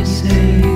you say.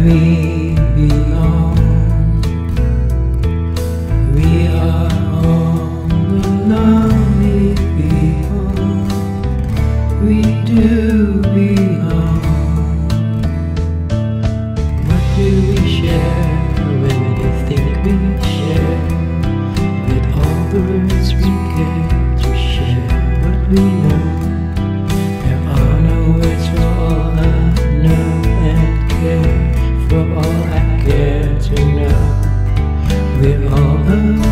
me. 我了